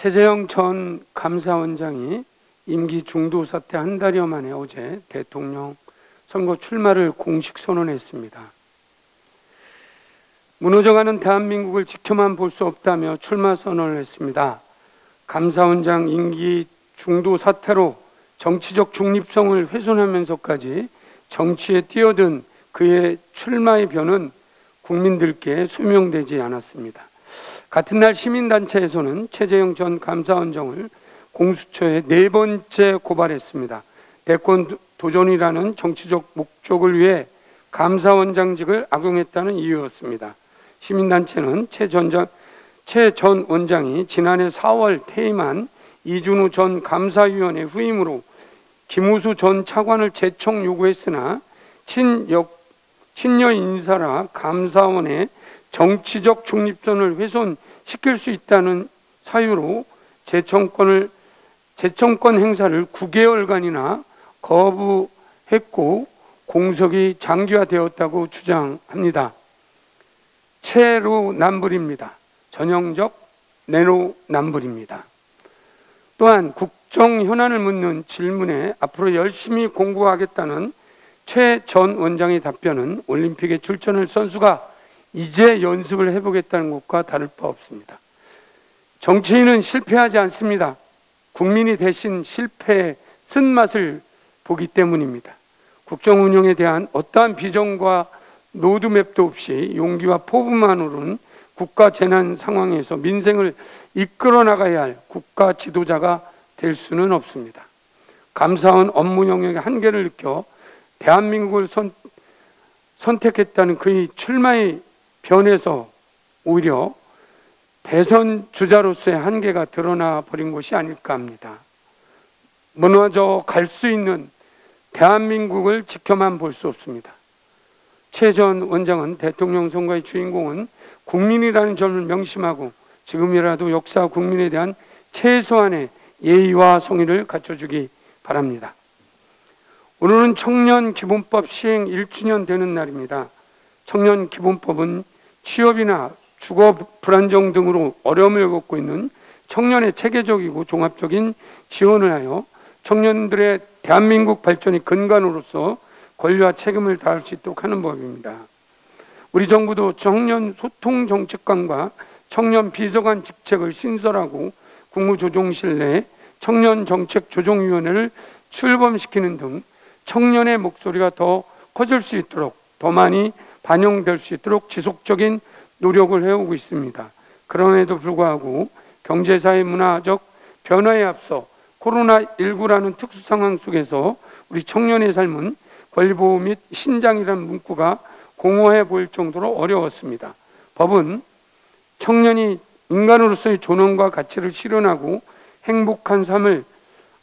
최재형 전 감사원장이 임기 중도 사퇴 한 달여 만에 어제 대통령 선거 출마를 공식 선언했습니다. 무너져가는 대한민국을 지켜만 볼 수 없다며 출마 선언을 했습니다. 감사원장 임기 중도 사태로 정치적 중립성을 훼손하면서까지 정치에 뛰어든 그의 출마의 변은 국민들께 소명되지 않았습니다. 같은 날 시민단체에서는 최재형 전 감사원장을 공수처에 네 번째 고발했습니다. 대권 도전이라는 정치적 목적을 위해 감사원장직을 악용했다는 이유였습니다. 시민단체는 최전 원장이 지난해 4월 퇴임한 이준우 전 감사위원회 후임으로 김우수 전 차관을 재청 요구했으나 친역, 친여 인사라 감사원의 정치적 중립선을 훼손 시킬 수 있다는 사유로 재청권을 재청권 행사를 9개월간이나 거부했고 공석이 장기화되었다고 주장합니다. 체로남불입니다. 전형적 내로 남불입니다. 또한 국정 현안을 묻는 질문에 앞으로 열심히 공부하겠다는 최 전 원장의 답변은 올림픽에 출전할 선수가 이제 연습을 해보겠다는 것과 다를 바 없습니다. 정치인은 실패하지 않습니다. 국민이 대신 실패의 쓴맛을 보기 때문입니다. 국정 운영에 대한 어떠한 비전과 노드맵도 없이 용기와 포부만으로는 국가 재난 상황에서 민생을 이끌어 나가야 할 국가 지도자가 될 수는 없습니다. 감사원 업무 영역의 한계를 느껴 대한민국을 선, 선택했다는 그의 출마의 변에서 오히려 대선 주자로서의 한계가 드러나 버린 것이 아닐까 합니다. 무너져 갈 수 있는 대한민국을 지켜만 볼 수 없습니다. 최 전 원장은 대통령 선거의 주인공은 국민이라는 점을 명심하고 지금이라도 역사 국민에 대한 최소한의 예의와 성의를 갖춰주기 바랍니다. 오늘은 청년 기본법 시행 1주년 되는 날입니다. 청년 기본법은 취업이나 주거 불안정 등으로 어려움을 겪고 있는 청년의 체계적이고 종합적인 지원을 하여 청년들의 대한민국 발전의 근간으로서 권리와 책임을 다할 수 있도록 하는 법입니다. 우리 정부도 청년 소통 정책관과 청년 비서관 직책을 신설하고 국무조정실 내 청년 정책 조정위원회를 출범시키는 등 청년의 목소리가 더 커질 수 있도록 더 많이 반영될 수 있도록 지속적인 노력을 해오고 있습니다. 그럼에도 불구하고 경제사회 문화적 변화에 앞서 코로나19라는 특수 상황 속에서 우리 청년의 삶은 권리보호 및 신장이라는 문구가 공허해 보일 정도로 어려웠습니다. 법은 청년이 인간으로서의 존엄과 가치를 실현하고 행복한 삶을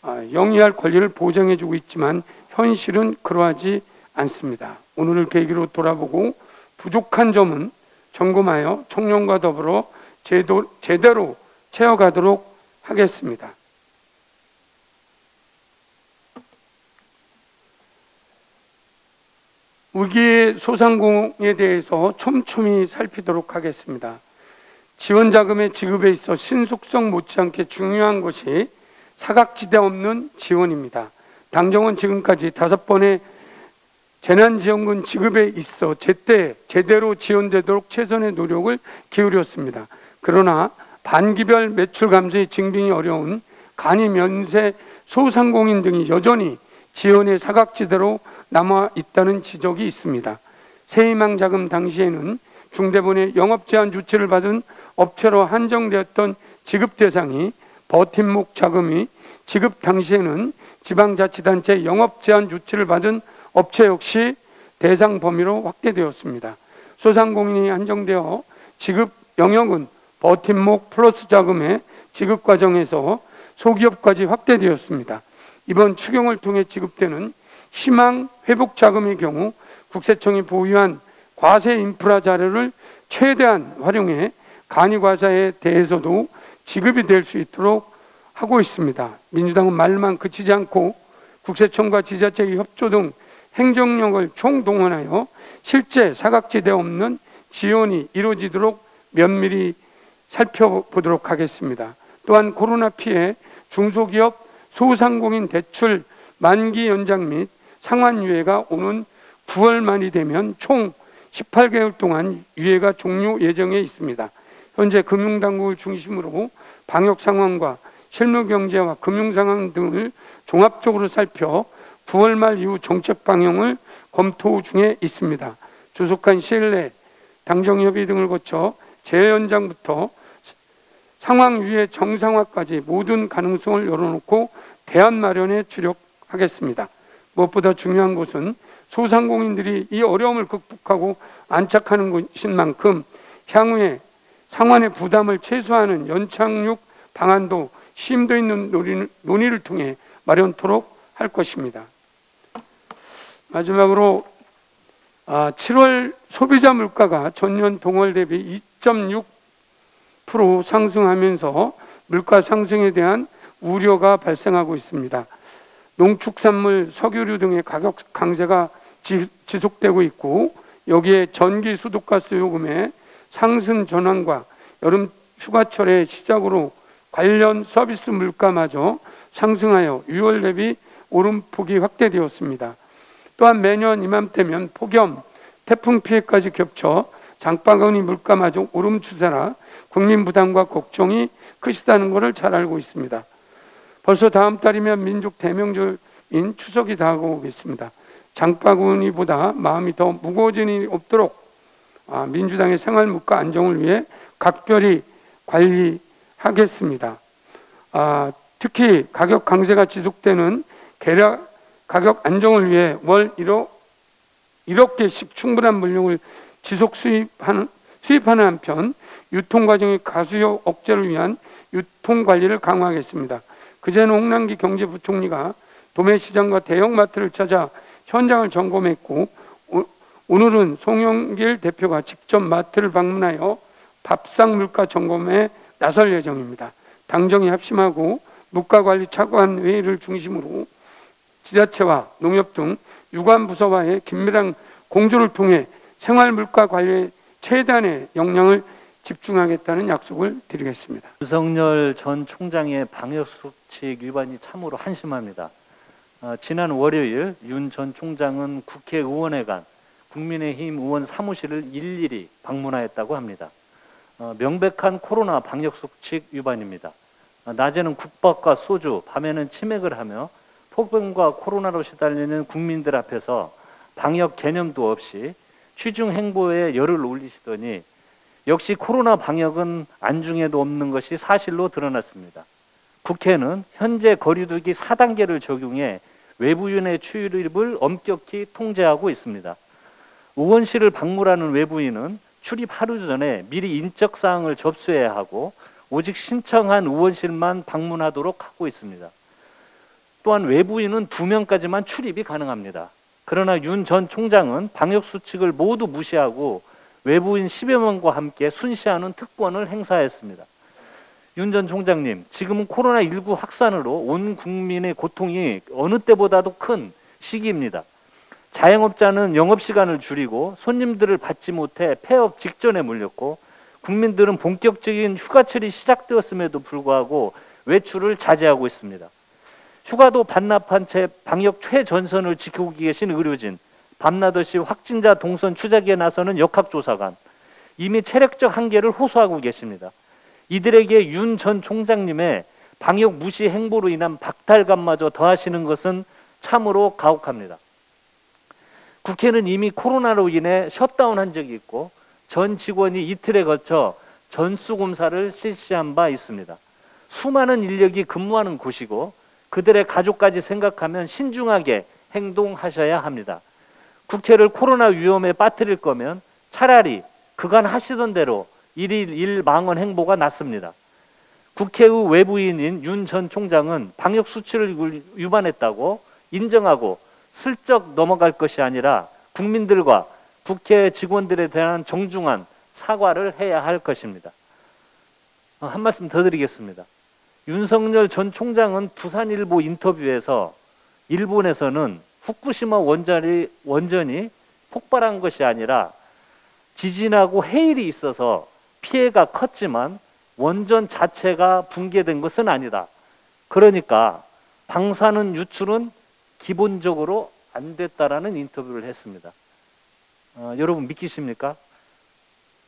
아, 영위할 권리를 보장해주고 있지만 현실은 그러하지 않습니다. 오늘을 계기로 돌아보고 부족한 점은 점검하여 청년과 더불어 제도, 제대로 채워가도록 하겠습니다. 위기 소상공에 대해서 촘촘히 살피도록 하겠습니다. 지원 자금의 지급에 있어 신속성 못지않게 중요한 것이 사각지대 없는 지원입니다. 당정은 지금까지 다섯 번의 재난지원금 지급에 있어 제때 제대로 지원되도록 최선의 노력을 기울였습니다. 그러나 반기별 매출 감소의 증빙이 어려운 간이 면세 소상공인 등이 여전히 지원의 사각지대로 남아 있다는 지적이 있습니다. 새희망 자금 당시에는 중대본의 영업 제한 조치를 받은 업체로 한정되었던 지급 대상이 버팀목 자금이 지급 당시에는 지방자치단체 영업 제한 조치를 받은 업체 역시 대상 범위로 확대되었습니다. 소상공인이 한정되어 지급 영역은 버팀목 플러스 자금의 지급 과정에서 소기업까지 확대되었습니다. 이번 추경을 통해 지급되는 희망 회복 자금의 경우 국세청이 보유한 과세 인프라 자료를 최대한 활용해 간이 과세에 대해서도 지급이 될 수 있도록 하고 있습니다. 민주당은 말만 그치지 않고 국세청과 지자체의 협조 등 행정력을 총동원하여 실제 사각지대 없는 지원이 이루어지도록 면밀히 살펴보도록 하겠습니다. 또한 코로나 피해 중소기업 소상공인 대출 만기 연장 및 상환 유예가 오는 9월 말이 되면 총 18개월 동안 유예가 종료 예정에 있습니다. 현재 금융당국을 중심으로 방역 상황과 실무 경제와 금융 상황 등을 종합적으로 살펴 9월 말 이후 정책 방향을 검토 중에 있습니다. 조속한 시일 내 당정 협의 등을 거쳐 재연장부터 상황 유예 정상화까지 모든 가능성을 열어놓고 대안 마련에 주력하겠습니다. 무엇보다 중요한 것은 소상공인들이 이 어려움을 극복하고 안착하는 것인 만큼 향후에 상환의 부담을 최소화하는 연착륙 방안도 심도 있는 논의를 통해 마련토록 할 것입니다. 마지막으로 아, 7월 소비자 물가가 전년 동월 대비 2.6% 상승하면서 물가 상승에 대한 우려가 발생하고 있습니다. 농축산물, 석유류 등의 가격 강세가 지 속되고 있고 여기에 전기, 수도가스 요금의 상승 전환과 여름 휴가철의 시작으로 관련 서비스 물가마저 상승하여 6월 대비 오름폭이 확대되었습니다. 또한 매년 이맘때면 폭염, 태풍 피해까지 겹쳐 장바구니 물가마저 오름 추세라 국민 부담과 걱정이 크시다는 것을 잘 알고 있습니다. 벌써 다음 달이면 민족 대명절인 추석이 다가오고 있습니다. 장바구니보다 마음이 더 무거워진 일이 없도록 아, 민주당의 생활 물가 안정을 위해 각별히 관리하겠습니다. 아, 특히 가격 강세가 지속되는 계략 가격 안정을 위해 월 1억 1억 개씩 충분한 물량을 지속 수입하는 수입하는 한편 유통 과정의 가수요 억제를 위한 유통 관리를 강화하겠습니다. 그제는 홍남기 경제부총리가 도매 시장과 대형 마트를 찾아 현장을 점검했고 오늘은 송영길 대표가 직접 마트를 방문하여 밥상 물가 점검에 나설 예정입니다. 당정이 합심하고 물가 관리 차관 회의를 중심으로 지자체와 농협 등 유관 부서와의 긴밀한 공조를 통해 생활 물가 관리에 최대한의 역량을 집중하겠다는 약속을 드리겠습니다. 윤석열 전 총장의 방역 수칙 위반이 참으로 한심합니다. 어, 지난 월요일 윤 전 총장은 국회의원회관 국민의힘 의원 사무실을 일일이 방문하였다고 합니다. 어, 명백한 코로나 방역 수칙 위반입니다. 어, 낮에는 국밥과 소주, 밤에는 치맥을 하며 폭염과 코로나로 시달리는 국민들 앞에서 방역 개념도 없이 취중 행보에 열을 올리시더니 역시 코로나 방역은 안중에도 없는 것이 사실로 드러났습니다. 국회는 현재 거리두기 4단계를 적용해 외부인의 출입을 엄격히 통제하고 있습니다. 의원실을 방문하는 외부인은 출입 하루 전에 미리 인적 사항을 접수해야 하고 오직 신청한 의원실만 방문하도록 하고 있습니다. 또한 외부인은 두 명까지만 출입이 가능합니다. 그러나 윤 전 총장은 방역 수칙을 모두 무시하고 외부인 10여 명과 함께 순시하는 특권을 행사했습니다. 윤 전 총장님, 지금은 코로나19 확산으로 온 국민의 고통이 어느 때보다도 큰 시기입니다. 자영업자는 영업시간을 줄이고 손님들을 받지 못해 폐업 직전에 몰렸고 국민들은 본격적인 휴가철이 시작되었음에도 불구하고 외출을 자제하고 있습니다. 휴가도 반납한 채 방역 최전선을 지키고 계신 의료진, 밤낮없이 확진자 동선 추적에 나서는 역학조사관, 이미 체력적 한계를 호소하고 계십니다. 이들에게 윤 전 총장님의 방역 무시 행보로 인한 박탈감마저 더하시는 것은 참으로 가혹합니다. 국회는 이미 코로나로 인해 셧다운 한 적이 있고 전 직원이 이틀에 걸쳐 전수 검사를 실시한 바 있습니다. 수많은 인력이 근무하는 곳이고 그들의 가족까지 생각하면 신중하게 행동하셔야 합니다. 국회를 코로나 위험에 빠뜨릴 거면 차라리 그간 하시던 대로 일일 일망원 행보가 낫습니다. 국회의 외부인인 윤 전 총장은 방역 수치를 위반했다고 인정하고 슬쩍 넘어갈 것이 아니라 국민들과 국회 직원들에 대한 정중한 사과를 해야 할 것입니다. 어, 한 말씀 더 드리겠습니다. 윤석열 전 총장은 부산일보 인터뷰에서 일본에서는 후쿠시마 원전이, 원전이 폭발한 것이 아니라 지진하고 해일이 있어서 피해가 컸지만 원전 자체가 붕괴된 것은 아니다. 그러니까 방사능 유출은 기본적으로 안 됐다라는 인터뷰를 했습니다. 어, 여러분 믿기십니까?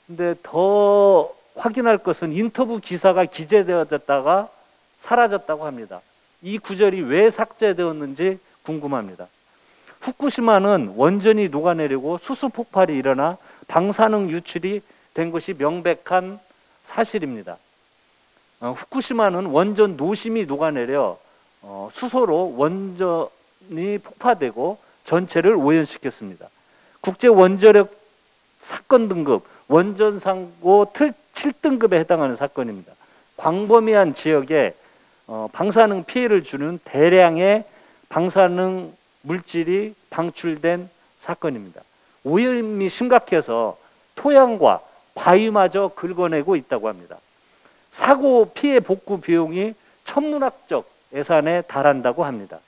근데 더 확인할 것은 인터뷰 기사가 기재되었다가 사라졌다고 합니다. 이 구절이 왜 삭제되었는지 궁금합니다. 후쿠시마는 원전이 녹아내리고 수소 폭발이 일어나 방사능 유출이 된 것이 명백한 사실입니다. 어, 후쿠시마는 원전 노심이 녹아내려 어, 수소로 원전이 폭파되고 전체를 오염시켰습니다. 국제 원자력 사건 등급 원전 상고 7등급에 해당하는 사건입니다. 광범위한 지역에 어, 방사능 피해를 주는 대량의 방사능 물질이 방출된 사건입니다. 오염이 심각해서 토양과 바위마저 긁어내고 있다고 합니다. 사고 피해 복구 비용이 천문학적 예산에 달한다고 합니다.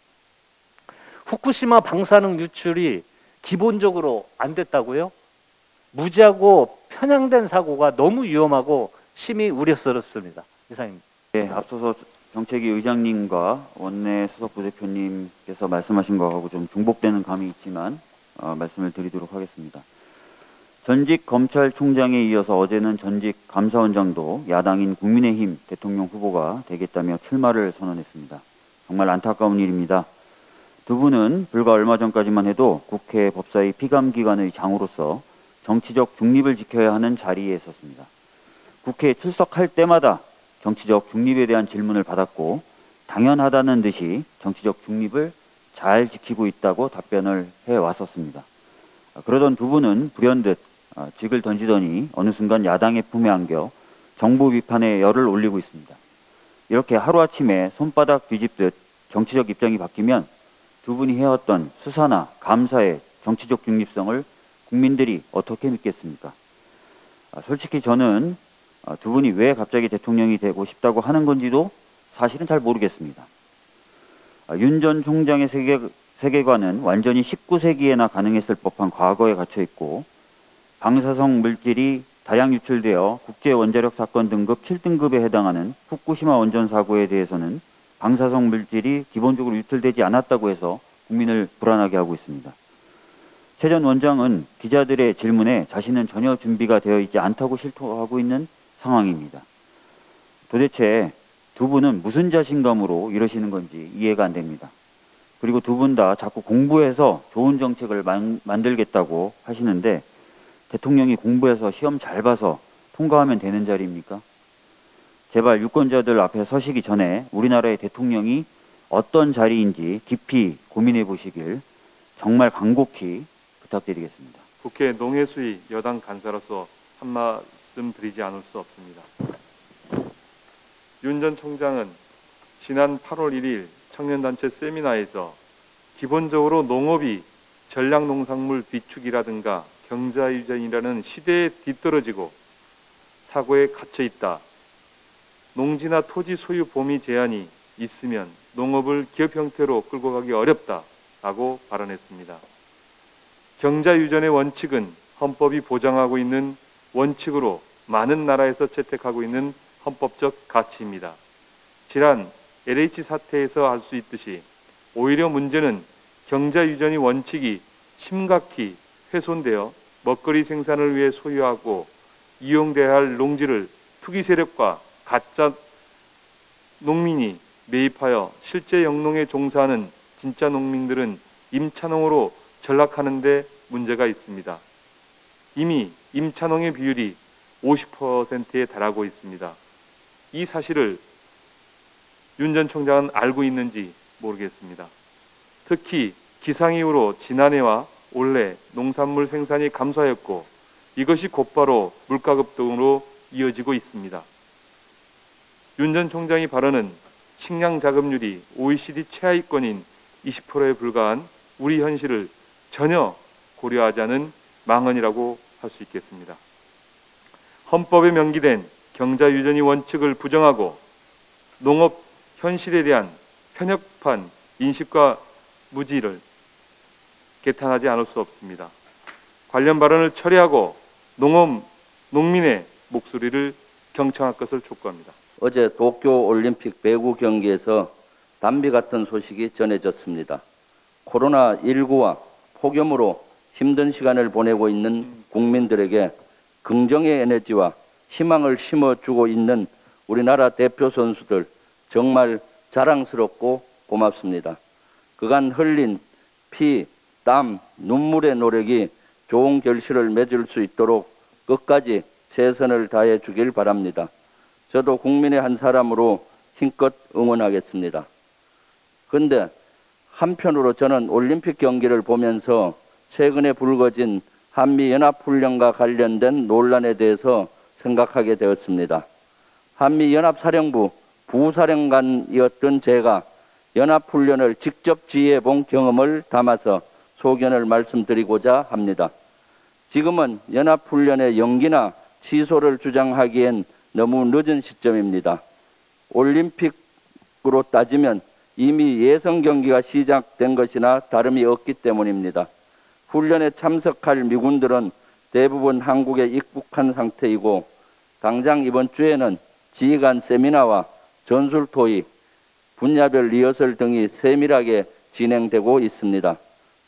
후쿠시마 방사능 유출이 기본적으로 안 됐다고요? 무지하고 편향된 사고가 너무 위험하고 심히 우려스럽습니다. 이상입니다. 네, 앞서서 정책위 의장님과 원내 수석 부대표님께서 말씀하신 거하고 좀 중복되는 감이 있지만 어, 말씀을 드리도록 하겠습니다. 전직 검찰총장에 이어서 어제는 전직 감사원장도 야당인 국민의힘 대통령 후보가 되겠다며 출마를 선언했습니다. 정말 안타까운 일입니다. 두 분은 불과 얼마 전까지만 해도 국회 법사위 피감기관의 장으로서 정치적 중립을 지켜야 하는 자리에 있었습니다. 국회에 출석할 때마다 정치적 중립에 대한 질문을 받았고 당연하다는 듯이 정치적 중립을 잘 지키고 있다고 답변을 해 왔었습니다. 그러던 두 분은 불현듯 아, 직을 던지더니 어느 순간 야당의 품에 안겨 정부 비판에 열을 올리고 있습니다. 이렇게 하루아침에 손바닥 뒤집듯 정치적 입장이 바뀌면 두 분이 해왔던 수사나 감사의 정치적 중립성을 국민들이 어떻게 믿겠습니까? 아, 솔직히 저는 아, 두 분이 왜 갑자기 대통령이 되고 싶다고 하는 건지도 사실은 잘 모르겠습니다. 윤 전 총장의 세계, 세계관은 완전히 19세기에나 가능했을 법한 과거에 갇혀 있고 방사성 물질이 다량 유출되어 국제 원자력 사건 등급 7등급에 해당하는 후쿠시마 원전 사고에 대해서는 방사성 물질이 기본적으로 유출되지 않았다고 해서 국민을 불안하게 하고 있습니다. 최 전 원장은 기자들의 질문에 자신은 전혀 준비가 되어 있지 않다고 실토하고 있는 상황입니다. 도대체 두 분은 무슨 자신감으로 이러시는 건지 이해가 안 됩니다. 그리고 두 분 다 자꾸 공부해서 좋은 정책을 만, 만들겠다고 하시는데 대통령이 공부해서 시험 잘 봐서 통과하면 되는 자리입니까? 제발 유권자들 앞에 서시기 전에 우리나라의 대통령이 어떤 자리인지 깊이 고민해 보시길 정말 간곡히 부탁드리겠습니다. 국회 농해수위 여당 간사로서 한 말씀 드리지 않을 수 없습니다. 윤 전 총장은 지난 8월 1일 청년단체 세미나에서 기본적으로 농업이 전략농산물 비축이라든가 경자유전이라는 시대에 뒤떨어지고 사고에 갇혀 있다. 농지나 토지 소유 범위 제한이 있으면 농업을 기업 형태로 끌고 가기 어렵다 라고 발언했습니다. 경자유전의 원칙은 헌법이 보장하고 있는 원칙으로 많은 나라에서 채택하고 있는 헌법적 가치입니다. 지난 LH 사태에서 알 수 있듯이 오히려 문제는 경자 유전의 원칙이 심각히 훼손되어 먹거리 생산을 위해 소유하고 이용돼야 할 농지를 투기 세력과 가짜 농민이 매입하여 실제 영농에 종사하는 진짜 농민들은 임차농으로 전락하는데 문제가 있습니다. 이미 임차농의 비율이 50%에 달하고 있습니다. 이 사실을 윤 전 총장은 알고 있는지 모르겠습니다. 특히 기상 이후로 지난해와 올해 농산물 생산이 감소하였고 이것이 곧바로 물가 급등으로 이어지고 있습니다. 윤 전 총장의 발언은 식량 자급률이 OECD 최하위권인 20%에 불과한 우리 현실을 전혀 고려하지 않은 망언이라고 할 수 있겠습니다. 헌법에 명기된 경자 유전의 원칙을 부정하고 농업 현실에 대한 편협한 인식과 무지를 개탄하지 않을 수 없습니다. 관련 발언을 처리하고 농업 농민의 목소리를 경청할 것을 촉구합니다. 어제 도쿄 올림픽 배구 경기에서 담비 같은 소식이 전해졌습니다. 코로나 19와 폭염으로 힘든 시간을 보내고 있는 국민들에게 긍정의 에너지와 희망을 심어주고 있는 우리나라 대표 선수들 정말 자랑스럽고 고맙습니다. 그간 흘린 피, 땀, 눈물의 노력이 좋은 결실을 맺을 수 있도록 끝까지 최선을 다해 주길 바랍니다. 저도 국민의 한 사람으로 힘껏 응원하겠습니다. 근데 한편으로 저는 올림픽 경기를 보면서 최근에 불거진 한미 연합훈련과 관련된 논란에 대해서 생각하게 되었습니다. 한미 연합사령부 부사령관이었던 제가 연합훈련을 직접 지휘해 본 경험을 담아서 소견을 말씀드리고자 합니다. 지금은 연합훈련의 연기나 취소를 주장하기엔 너무 늦은 시점입니다. 올림픽으로 따지면 이미 예선 경기가 시작된 것이나 다름이 없기 때문입니다. 훈련에 참석할 미군들은 대부분 한국에 입국한 상태이고 당장 이번 주에는 지휘관 세미나와 전술 토의, 분야별 리허설 등이 세밀하게 진행되고 있습니다.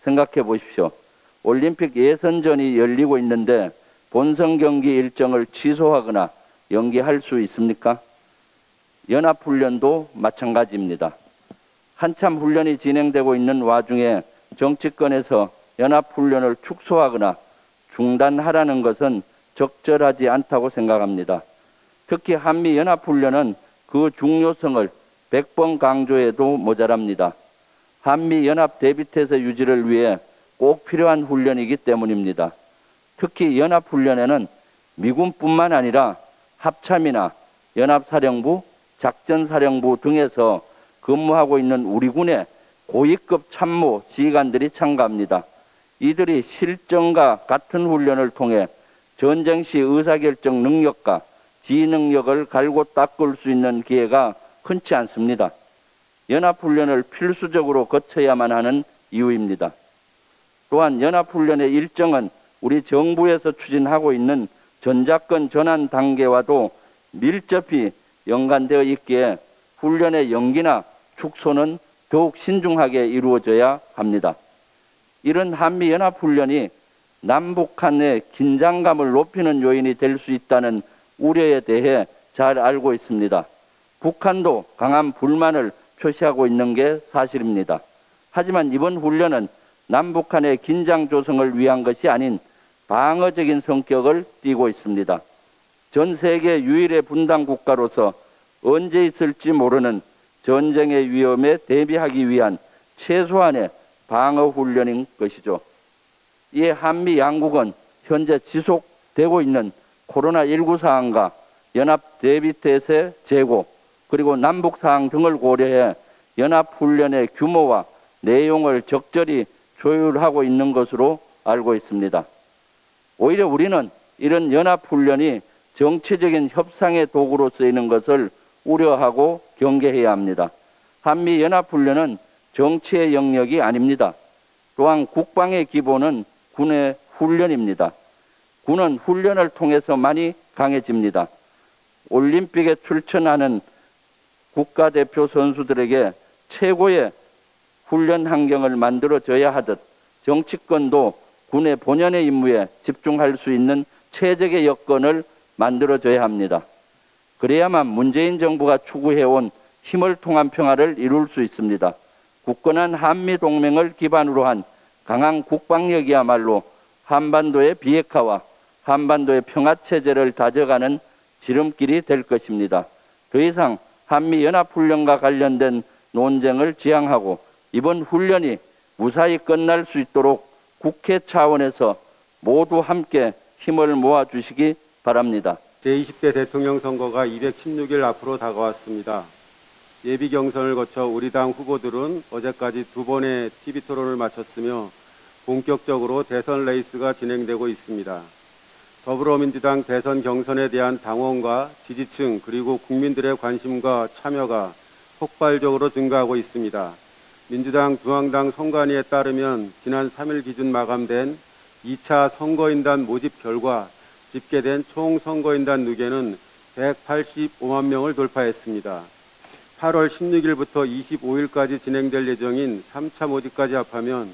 생각해 보십시오. 올림픽 예선전이 열리고 있는데 본선 경기 일정을 취소하거나 연기할 수 있습니까? 연합훈련도 마찬가지입니다. 한참 훈련이 진행되고 있는 와중에 정치권에서 연합훈련을 축소하거나 중단하라는 것은 적절하지 않다고 생각합니다. 특히 한미연합훈련은 그 중요성을 100번 강조해도 모자랍니다. 한미연합 대비태세 유지를 위해 꼭 필요한 훈련이기 때문입니다. 특히 연합훈련에는 미군뿐만 아니라 합참이나 연합사령부, 작전사령부 등에서 근무하고 있는 우리 군의 고위급 참모 지휘관들이 참가합니다. 이들이 실전과 같은 훈련을 통해 전쟁 시 의사결정 능력과 지휘 능력을 갈고 닦을 수 있는 기회가 흔치 않습니다. 연합훈련을 필수적으로 거쳐야만 하는 이유입니다. 또한 연합훈련의 일정은 우리 정부에서 추진하고 있는 전작권 전환 단계와도 밀접히 연관되어 있기에 훈련의 연기나 축소는 더욱 신중하게 이루어져야 합니다. 이런 한미연합훈련이 남북 한의 긴장감을 높이는 요인이 될 수 있다는 우려에 대해 잘 알고 있습니다. 북한도 강한 불만을 표시하고 있는 게 사실입니다. 하지만 이번 훈련은 남북한의 긴장 조성을 위한 것이 아닌 방어적인 성격을 띠고 있습니다. 전 세계 유일의 분단 국가로서 언제 있을지 모르는 전쟁의 위험에 대비하기 위한 최소한의 방어 훈련인 것이죠. 이에 한미 양국은 현재 지속되고 있는 코로나19 사항과 연합 대비 태세 재고 그리고 남북 사항 등을 고려해 연합 훈련의 규모와 내용을 적절히 조율하고 있는 것으로 알고 있습니다. 오히려 우리는 이런 연합 훈련이 정치적인 협상의 도구로 쓰이는 것을 우려하고 경계해야 합니다. 한미 연합 훈련은 정치의 영역이 아닙니다. 또한 국방의 기본은 군의 훈련입니다. 군은 훈련을 통해서 많이 강해집니다. 올림픽에 출전하는 국가대표 선수들에게 최고의 훈련 환경을 만들어줘야 하듯 정치권도 군의 본연의 임무에 집중할 수 있는 최적의 여건을 만들어줘야 합니다. 그래야만 문재인 정부가 추구해온 힘을 통한 평화를 이룰 수 있습니다. 굳건한 한미 동맹을 기반으로 한 강한 국방력이야말로 한반도의 비핵화와 한반도의 평화 체제를 다져가는 지름길이 될 것입니다. 더 이상 한미 연합 훈련과 관련된 논쟁을 지향하고 이번 훈련이 무사히 끝날 수 있도록 국회 차원에서 모두 함께 힘을 모아 주시기 바랍니다. 제20대 대통령 선거가 216일 앞으로 다가왔습니다. 예비 경선을 거쳐 우리 당 후보들은 어제까지 두 번의 TV 토론을 마쳤으며 본격적으로 대선 레이스가 진행되고 있습니다. 더불어민주당 대선 경선에 대한 당원과 지지층 그리고 국민들의 관심과 참여가 폭발적으로 증가하고 있습니다. 민주당 중앙당 선관위에 따르면 지난 3일 기준 마감된 2차 선거인단 모집 결과 집계된 총 선거인단 누계는 185만 명을 돌파했습니다. 8월 16일부터 25일까지 진행될 예정인 3차 모집까지 합하면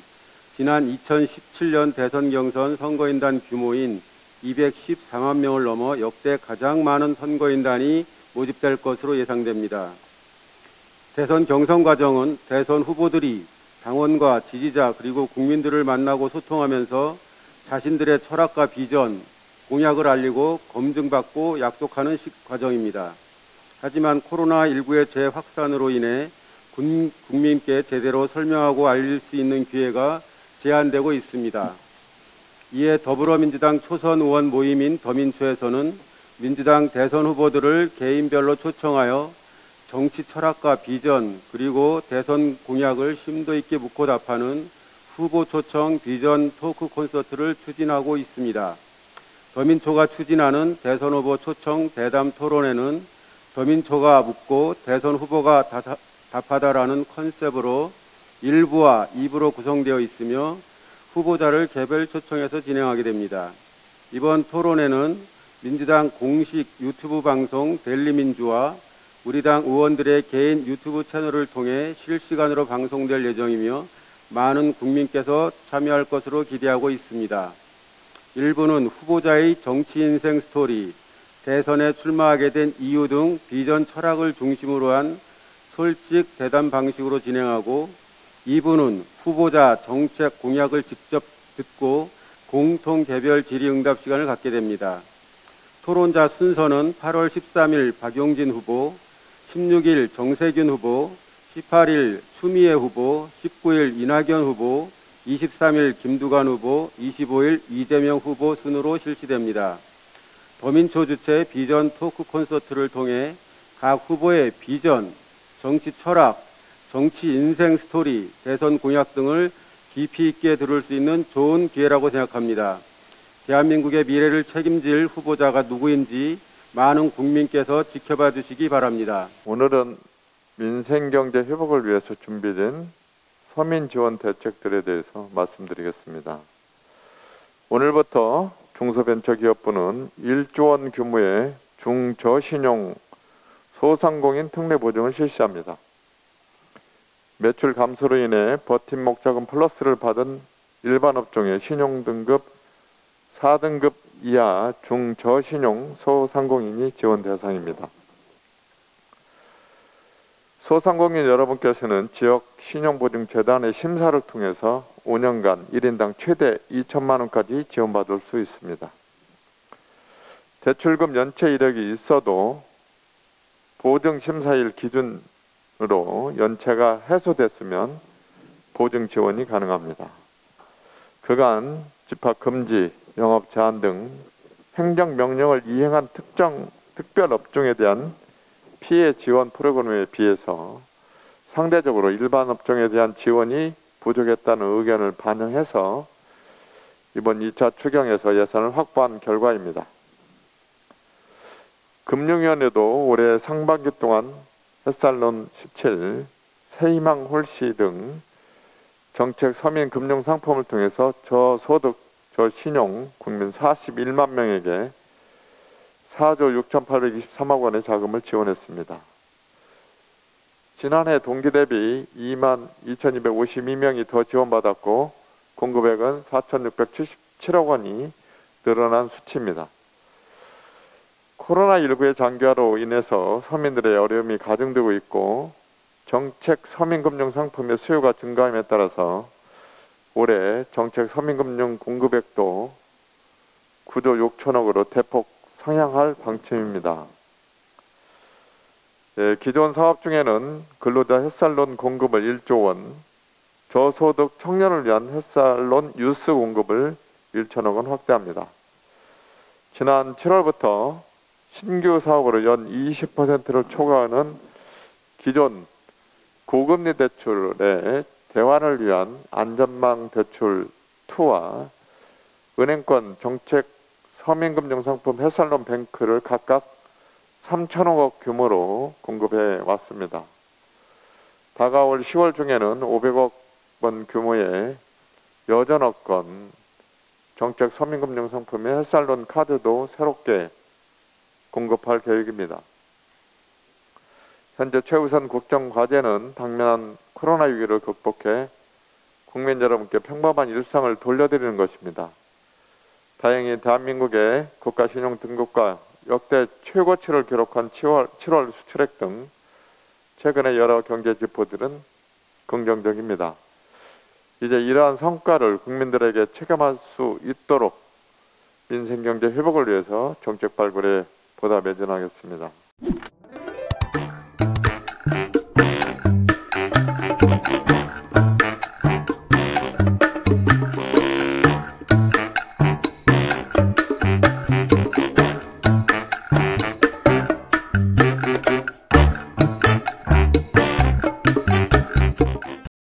지난 2017년 대선 경선 선거인단 규모인 214만 명을 넘어 역대 가장 많은 선거인단이 모집될 것으로 예상됩니다. 대선 경선 과정은 대선 후보들이 당원과 지지자 그리고 국민들을 만나고 소통하면서 자신들의 철학과 비전, 공약을 알리고 검증받고 약속하는 식 과정입니다. 하지만 코로나19의 재확산으로 인해 군- 국민께 제대로 설명하고 알릴 수 있는 기회가 제한되고 있습니다. 이에 더불어민주당 초선 의원 모임인 더민초에서는 민주당 대선 후보들을 개인별로 초청하여 정치 철학과 비전 그리고 대선 공약을 심도 있게 묻고 답하는 후보 초청 비전 토크 콘서트를 추진하고 있습니다. 더민초가 추진하는 대선 후보 초청 대담 토론회는 더민초가 묻고 대선 후보가 다- 답하다라는 컨셉으로 1부와 2부로 구성되어 있으며 후보자를 개별 초청해서 진행하게 됩니다. 이번 토론회는 민주당 공식 유튜브 방송 델리민주와 우리 당 의원들의 개인 유튜브 채널을 통해 실시간으로 방송될 예정이며 많은 국민께서 참여할 것으로 기대하고 있습니다. 1부는 후보자의 정치 인생 스토리, 대선에 출마하게 된 이유 등 비전 철학을 중심으로 한 솔직 대담 방식으로 진행하고 2부는 후보자 정책 공약을 직접 듣고 공통 개별 질의응답 시간을 갖게 됩니다. 토론자 순서는 8월 13일 박용진 후보, 16일 정세균 후보, 18일 추미애 후보, 19일 이낙연 후보, 23일 김두관 후보, 25일 이재명 후보 순으로 실시됩니다. 더민초 주최 비전 토크 콘서트를 통해 각 후보의 비전, 정치 철학, 정치 인생 스토리, 대선 공약 등을 깊이 있게 들을 수 있는 좋은 기회라고 생각합니다. 대한민국의 미래를 책임질 후보자가 누구인지 많은 국민께서 지켜봐 주시기 바랍니다. 오늘은 민생경제 회복을 위해서 준비된 서민 지원 대책들에 대해서 말씀드리겠습니다. 오늘부터 중소벤처기업부는 1조 원 규모의 중저신용 소상공인 특례 보증을 실시합니다. 매출 감소로 인해 버팀 목 자금 플러스를 받은 일반 업종의 신용 등급 4등급 이하 중저신용 소상공인이 지원 대상입니다. 소상공인 여러분께서는 지역 신용보증재단의 심사를 통해서 5년간 1인당 최대 2천만 원까지 지원받을 수 있습니다. 대출금 연체 이력이 있어도 보증심사일 기준으로 연체가 해소됐으면 보증 지원이 가능합니다. 그간 집합 금지, 영업 제한 등 행정 명령을 이행한 특정 특별 업종에 대한 피해 지원 프로그램에 비해서 상대적으로 일반 업종에 대한 지원이 부족했다는 의견을 반영해서 이번 2차 추경에서 예산을 확보한 결과입니다. 금융위원회도 올해 상반기 동안 햇살론 17, 새희망 홀씨 등 정책 서민 금융 상품을 통해서 저소득, 저신용 국민 41만 명에게 4조 6,823억 원의 자금을 지원했습니다. 지난해 동기 대비 2만 2,252명이 더 지원받았고 공급액은 4,677억 원이 늘어난 수치입니다. 코로나19의 장기화로 인해서 서민들의 어려움이 가중되고 있고 정책 서민금융 상품의 수요가 증가함에 따라서 올해 정책 서민금융 공급액도 9조 6천억으로 대폭 상향할 방침입니다. 예, 기존 사업 중에는 근로자 햇살론 공급을 1조 원, 저소득 청년을 위한 햇살론 유스 공급을 1천억 원 확대합니다. 지난 7월부터 신규 사업으로 연 20%를 초과하는 기존 고금리 대출의 대환을 위한 안전망 대출 2와 은행권 정책 서민금융상품 햇살론 뱅크를 각각 3천억 규모로 공급해 왔습니다. 다가올 10월 중에는 500억 원 규모의 여전업권 정책 서민금융상품의 햇살론 카드도 새롭게 공급할 계획입니다. 현재 최우선 국정 과제는 당면한 코로나 위기를 극복해 국민 여러분께 평범한 일상을 돌려드리는 것입니다. 다행히 대한민국의 국가 신용 등급과 역대 최고치를 기록한 7월, 7월 수출액 등 최근의 여러 경제 지표들은 긍정적입니다. 이제 이러한 성과를 국민들에게 체감할 수 있도록 민생 경제 회복을 위해서 정책 발굴에 보다 매진하겠습니다.